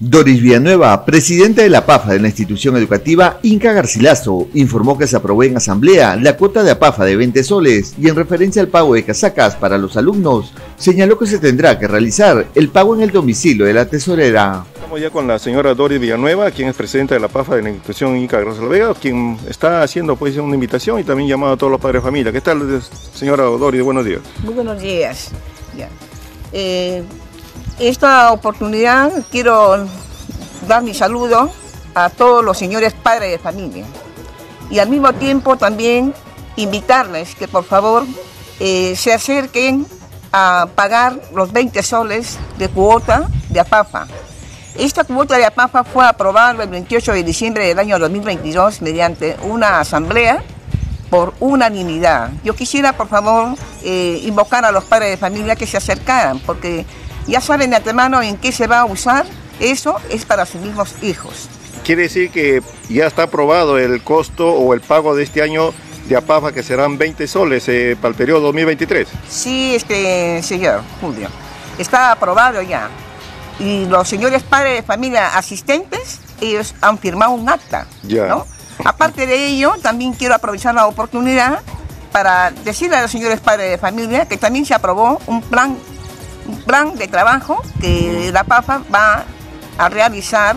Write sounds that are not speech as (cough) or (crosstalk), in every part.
Doris Villanueva, presidenta de la PAFA de la institución educativa Inca Garcilaso, informó que se aprobó en asamblea la cuota de APAFA de 20 soles y en referencia al pago de casacas para los alumnos, señaló que se tendrá que realizar el pago en el domicilio de la tesorera. Estamos ya con la señora Doris Villanueva, quien es presidenta de la PAFA de la institución Inca Garcilaso, quien está haciendo pues una invitación y también llamado a todos los padres de familia. ¿Qué tal, señora Doris? Buenos días. Muy buenos días. Ya. Eh, esta oportunidad quiero dar mi saludo a todos los señores padres de familia y al mismo tiempo también invitarles que por favor eh, se acerquen a pagar los 20 soles de cuota de APAFA. Esta cuota de APAFA fue aprobada el 28 de diciembre del año 2022 mediante una asamblea por unanimidad. Yo quisiera, por favor, eh, invocar a los padres de familia que se acercaran, porque ya saben de antemano en qué se va a usar, eso es para sus mismos hijos. Quiere decir que ya está aprobado el costo o el pago de este año de APAFA, que serán 20 soles eh, para el periodo 2023. Sí, este señor Julio, está aprobado ya. Y los señores padres de familia asistentes, ellos han firmado un acta. Ya. Aparte de ello, también quiero aprovechar la oportunidad para decirle a los señores padres de familia que también se aprobó un plan un plan de trabajo que la PAFA va a realizar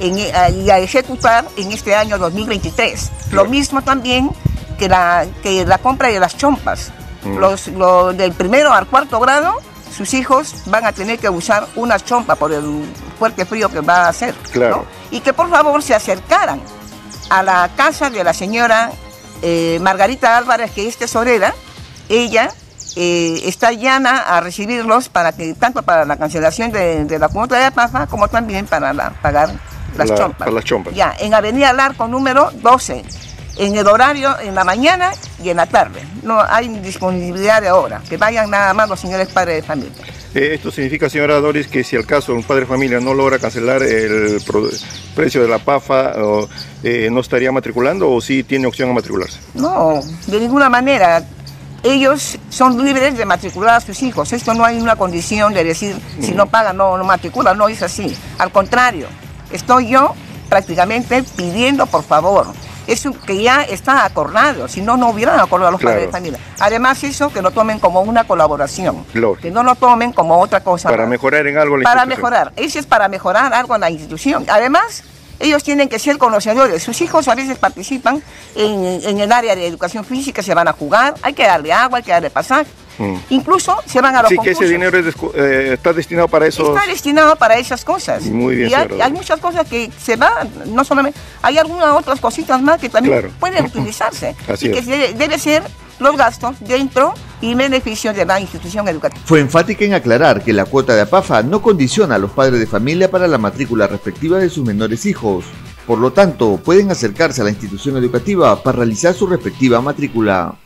y a ejecutar en este año 2023. Lo mismo también que la, que la compra de las chompas. Mm. Los, del primero al cuarto grado, sus hijos van a tener que usar una chompa por el fuerte frío que va a hacer. Claro. Y que por favor se acercaran a la casa de la señora eh, Margarita Álvarez, que es tesorera. Ella eh, está llana a recibirlos para que tanto para la cancelación de, la cuota de paja como también para pagar las chompas. Para las chompas. Ya, en Avenida Larco número 12, en el horario en la mañana y en la tarde. No hay disponibilidad de hora, que vayan nada más los señores padres de familia. Eh, esto significa, señora Doris, que si al caso un padre de familia no logra cancelar el precio de la PAFA, eh, ¿no estaría matriculando o sí tiene opción a matricularse? No, de ninguna manera ellos son libres de matricular a sus hijos. Esto no hay una condición de decir, si no pagan, no, no matriculan, no es así. Al contrario, estoy yo prácticamente pidiendo por favor. Eso que ya está acordado, si no, no hubieran acordado los padres de familia. Además, eso que lo tomen como una colaboración, que no lo tomen como otra cosa. Para mejorar en algo la Para mejorar, eso es para mejorar algo en la institución. Además, ellos tienen que ser conocedores. Sus hijos a veces participan en, el área de educación física, se van a jugar, hay que darle agua, hay que darle pasaje. Mm. Incluso se van a los Sí, que ese dinero eh, está destinado para eso. Está destinado para esas cosas. Muy bien. Y hay, muchas cosas que se van, no solamente, hay algunas otras cositas más que también pueden (laughs) utilizarse. y que debe ser los gastos dentro y beneficio de la institución educativa. Fue enfática en aclarar que la cuota de APAFA no condiciona a los padres de familia para la matrícula respectiva de sus menores hijos. Por lo tanto, pueden acercarse a la institución educativa para realizar su respectiva matrícula.